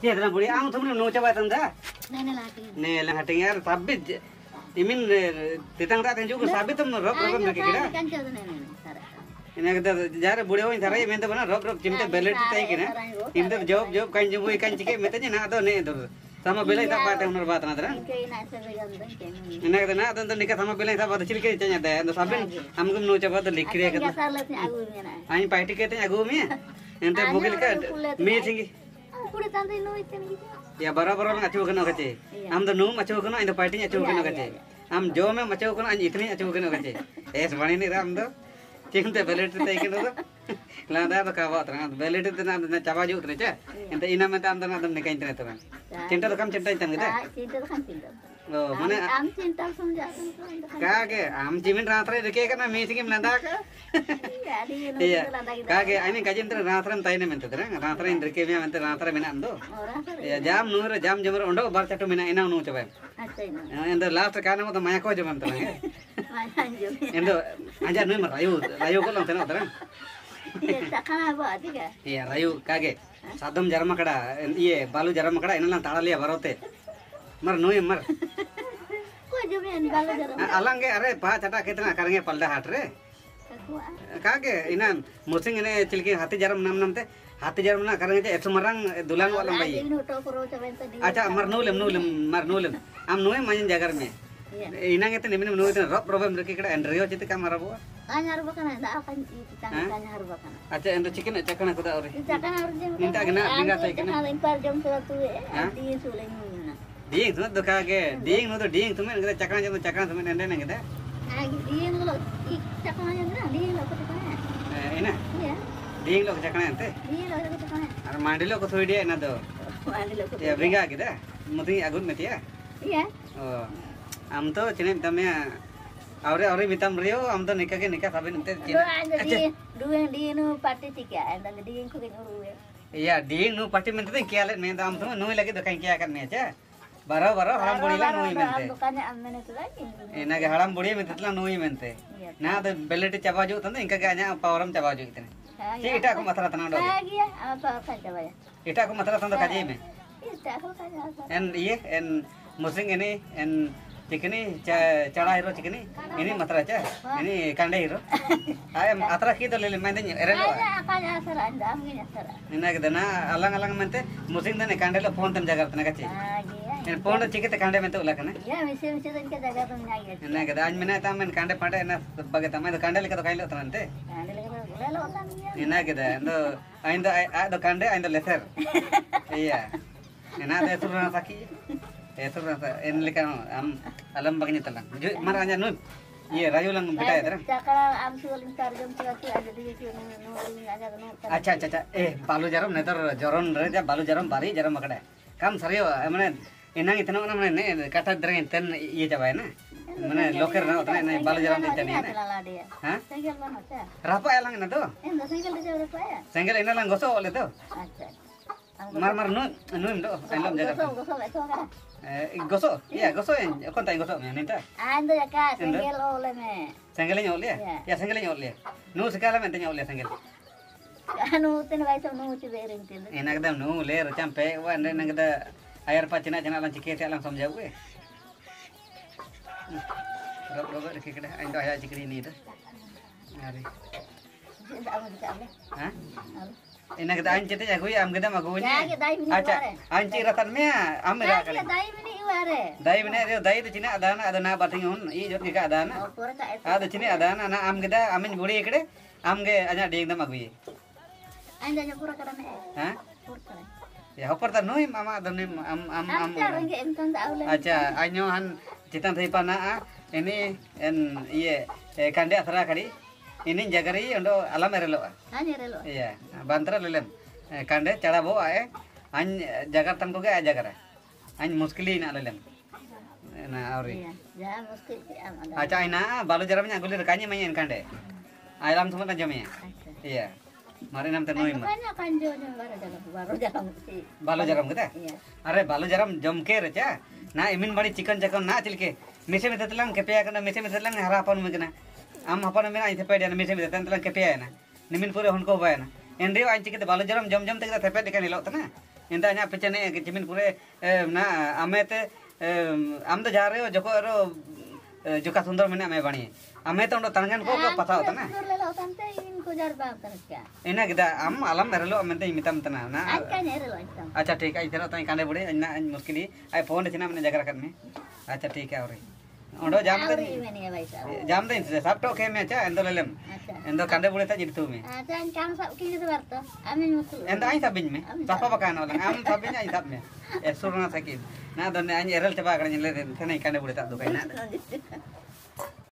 ये इतना बुरी आम तुमने नोचा बात अंदर नहीं लाटिंग नहीं लाटिंग यार साबित इमिन तितंग रात इंजू को साबित तुमने रोक रोक में किया इन्हें कितना जा रहे बुरे हो इन थराई में तो बना रोक रोक चिंते बेलेट ताई की ना इन्हें जॉब जॉब कहीं जुबू कहीं चिके में तो नहीं ना तो नहीं दूर सामा बेले इतना बात है उन्हर बात ना तरह इन्हें कितना तो तो निकट सामा बेले इतना बात चिल चंचल दे तो साबिन हम कुम नोच बात लिख रहे हैं कितना आई पार्टी के � या बारा बारा लंग अचू नूम अचू पार्टी अचू कनो कचे हम जो में आज इतनी अचू कचे एस बड़ी ने राम दो तो। चिकन ते। बैलेट ते के दो लादा तो कावा तो तरंग चे। इंदो इना चिंटा तो चिंटा तो इतने Kan. Ya mar lang tena tra. Iya, takkan apa tiga. Iya rayu kage. Sadam jarma kada iye balu jarum. Alang ge are pa chata ketna karange palda hat re. Ina musing ine cilki hati jaram nam nam te hati jaram na karange je etu marang dulang walam bai. ini udah kuro coba tadi. Acha mar nulem nulem mar nulem. Am nuwe manyin jagar me. Iya. Ina ngete nimin nuwe te rob robem reki kada endrio chite kamarabu. Tanya harus ಡಿಂಗ್ ತುಂಬ ದುಃಖ ಆಗಿ ಡಿಂಗ್ ನೋದು ಡಿಂಗ್ ತುಂಬ ನನಗೆ ಚಕ್ರ ಚಂದ ಚಕ್ರ ತುಂಬ ನೆಂಡೆ ನನಗೆ ಏನ ಡಿಂಗ್ ಲೋಕ ಚಕ್ರ ಅಂತೆ ಅದ್ರ ಮಾಡಿ ಲೋಕ ಸುಡಿ ಏನದು ಬ್ರಿಂಗ ಆಗಿದೆ ಮದುವೆ ಆಗುದ್ ಮತಿಯ ಅಮ್ತು ಚಿನ್ನ ತಮ್ಮ ಅವ್ರೆ ಅವ್ರೆ ಬಿತ್ತಮ್ ರೀ ಅಮ್ತು ನಿಕ್ಕಗೆ ನಿಕ್ಕ ಸಭೆ ನಿಂತೆ ಯಾ ಡಿಂಗ್ ನೂ ಪಟ್ಟಿ ಮಿಂತದೆ ಕೇಳ ಮೇಂದ ಅಮ್ತು ನೂ ಲಗಿ ದುಃಖ ಕೇಳ ಕರ್ನೇ ಚಾ dia lo kata Ina Iya, ding lo chakana ente. dia lo kata Ar mandilo ko thoi dia ina do. Ada lo Ya bringa kita. Muti agun metia. Iya. Oh. Am to chine tamya aure aure bitam rio am to nikah ke nikah sabin ente Dua chine. anda di dua yang di nu party tiga, anda di yang kuing uru ya. Iya ding nu pati mente te kialet men am to nu lagi do kain kia kan me cha. Baro baro haram budi la nu mente. Bukannya amen itu lagi. Ina ge haram budi mente tla nu mente. Iya. Na de belete chabaju tande inka ge anya pawaram chabaju itne. Ci ita aku matara tanang do. Lagi ya, apa apa coba ya. Ita aku matara tando kaji me. Itu aku kan apa. En iye en musing ini en cikini cara hero cikini ini matara cha ini kande hero. Ayam atra ki dole mende erelo. Ada akan asal anda mungkin asal. ನಿನ್ನ ದನ ಅಲ್ಲಂಗ್ ಅಲ್ಲಂಗ್ mente ಮುಸಿಂಗ್ ದನೆ ಕಂಡೆಲ್ಲ ಫೋನ್ ತಮ್ ಜಾಗ ತನಕ ಚಿ Lagi ya. en ಫೋನ್ ಚಿಕಿತೆ ಕಂಡೆ mente ಉಲಕನ Ya, mesti mesti dan kita jaga tuh nyaga. ನಿನ್ನ ಗದ ಆಜ್ ಮಿನ ತಾ ಮೆನ್ ಕಂಡೆ ಪಾಡೆ ನ ಬಗೆ ತಮ್ಮ ಇದು ಕಂಡೆ ಲಿಕ ಕೈಲ ತನಂತೆ Ada lagi boleh lo kan ya. ನಿನ್ನ ಗದ ಅಂದು ಐಂದ ಅದು ಕಂಡೆ ಐಂದ ಲೆಸರ್ iya ನಿನ್ನ ಅದ ಹೆಸರು ನ ಸಾಕಿ ಹೆಸರು ನ en ಲಿಕ am alam bagni talang mar anya nun iya rayu lang bita ya Cakap am suling tarjum suatu ada di sini nunggu aja kan. अच्छा अच्छा अच्छा ए बालू जरम नहीं तो जरन रे जा बालू जरम बारी जरम मकड़े काम सरियो मैंने इना इतना ना मैंने कटा दरे तन ये जबाय ना मैंने लोकर ना उतना नहीं बालू जरम दिन तनी ना Lala dia. हां Single mana sih? रापा एलंग ना तो Ini single dia berapa ya? सेंगल इना लंग गोसो ओले तो Acha. मार मार नु नु तो एलम जगह Gosok gosok itu kan. ए गोसो या गोसो कोन ताई गोसो मैं नहीं Anda ya kak, single oleh me. सेंगल ही ओले या सेंगल ही ओले नु सिकाला मैं तनी ओले सेंगल Anu tin baik sama nu ciberin tin. इना एकदम नु ले रचम पे वा ने air pa cina cina lan cikete langsung jauh eh rok rok rok dikit dah Ayo ayah cikri ini dah Mari. Hah? Ina kita anci tu jauh. ya, am kita magunya. Ya, Acha, anci ratan me, ya, am nah, kita kali. Dai mana dia, dai tu cina ada na ada na bating on, ini iya, jod kita ada na. Oh, ah, ada cina ada na, na am kita amin guri ikre, am ke aja dek dah magunya. Anja jauh pura kerana. Hah? Pura ya hopar ta nui mama adani am am am. Acha, anyo han citan thai pana a ini en iye eh, kande athara kari ini jagari ondo alam erelo Hanya relo. iya bantara lelem Eh, kande cara bo ae an jagar tan ko ga jagara an muskili na lelem na auri Iya. Ya, am ada. acha ina balu jaramnya gulir kanye mayen kande alam semua jamnya Acha. iya Mari nam tenoy ma. Kan kan jo baro jaram baro jaram si. Balo jaram kita? Iya. Are balo jaram jom ke recha. Na emin mari chicken chakam na chilke. Mese me tetlang kepeya kana mese me tetlang hara apon me kana. Am apon me na ithe pe dena mese me tetan tetlang kepeya na. Nimin pure honko ba na. Enri wa chike balo jaram jom jom te kita thepe dekan ilot na. इंदा अन्या पिचने जिमिन पूरे ना आमे ते आम तो जा रहे हो जको रो joka sundar mene ame bani ame to ndo tangan ko ko patha hota na Sundur lelo tante ingin ko jar bab tarka. ena gida am alam merelo ame te imitam tana na Angka nero itam. अच्छा ठीक है इधर तो कांडे बुड़े अन्ना मुश्किल आई फोन देना मैंने जगह करने अच्छा ठीक है और ओंडो जाम Awri दे meni ya baisa. जाम दे सब तो के में अच्छा एंदो लेलम Acha. एंदो कांडे बुड़े ता जितु में Acha kan sab kini tu barto. Amin musul. एंदो आई सब बिन में पापा बकान वाला आम सब बिन आई सब में ए सुरना